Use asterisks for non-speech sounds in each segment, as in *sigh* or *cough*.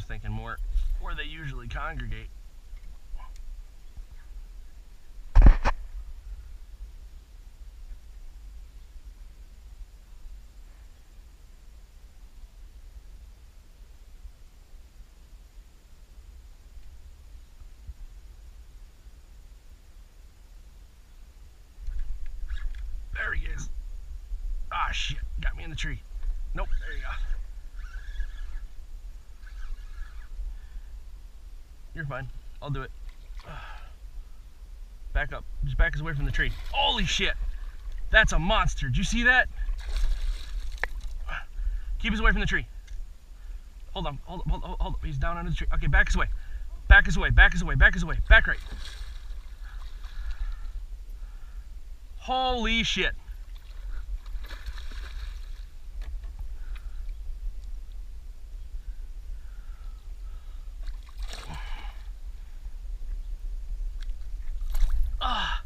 was thinking more where they usually congregate. There he is. Ah, shit. Got me in the tree. Nope, there you go. You're fine. I'll do it. *sighs* Back up. Just back us away from the tree. Holy shit! That's a monster. Did you see that? *sighs* Keep us away from the tree. Hold on. Hold on. Hold on. Hold. He's down under the tree. Okay, back us away. Back us away. Back us away. Back us away. Back right. Holy shit. Ah.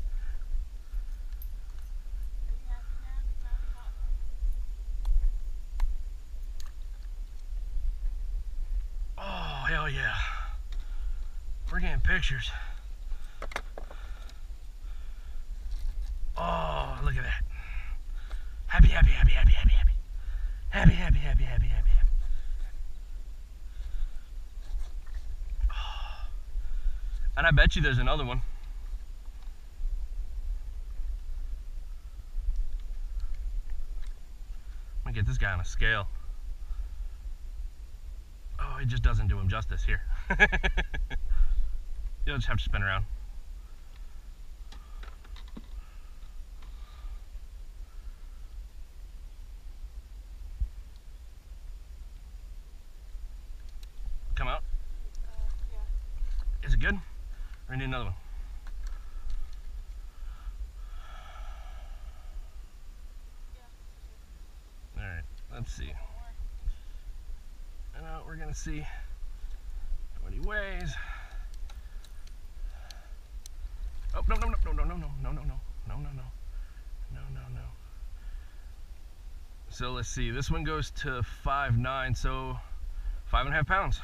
Oh, hell yeah. We're getting pictures. Oh, look at that. Happy, happy, happy, happy, happy, happy. Happy, happy, happy, happy, happy, happy. Oh. And I bet you there's another one. I'm gonna get this guy on a scale. Oh, it just doesn't do him justice here. *laughs* You'll just have to spin around. Come out. Uh, Is it good? Or need another one? Alright, let's see. Now we're gonna see what he weighs. Oh no no no no no no no no no no no no no no no no. So let's see. This one goes to five nine, so five and a half pounds.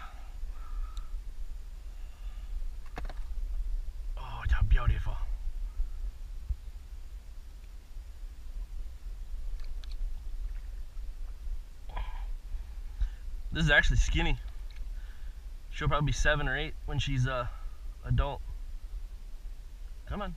Oh, how beautiful. This is actually skinny. She'll probably be seven or eight when she's uh adult. Come on.